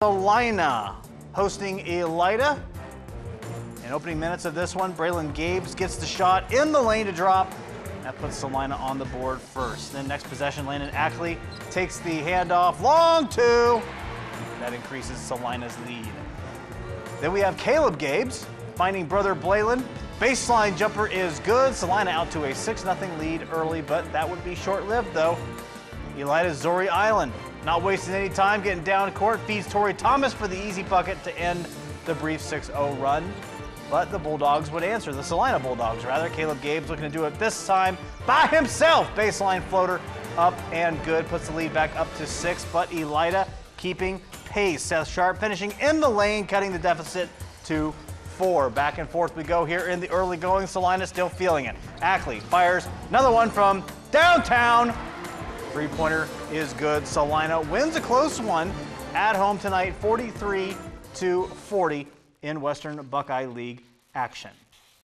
Celina hosting Elida. In opening minutes of this one, Braylon Gabes gets the shot in the lane to drop. That puts Celina on the board first. Then next possession, Landon Ackley takes the handoff, long two. That increases Celina's lead. Then we have Caleb Gabes finding brother Braylon. Baseline jumper is good. Celina out to a 6-0 lead early, but that would be short-lived though. Elida's Zori Island not wasting any time, getting down court, feeds Tori Thomas for the easy bucket to end the brief 6-0 run. But the Bulldogs would answer, the Celina Bulldogs rather. Caleb Gabes looking to do it this time by himself. Baseline floater up and good, puts the lead back up to six, but Elida keeping pace. Seth Sharp finishing in the lane, cutting the deficit to four. Back and forth we go here in the early going. Celina still feeling it. Ackley fires another one from downtown. Three-pointer is good. Celina wins a close one at home tonight, 43 to 40 in Western Buckeye League action.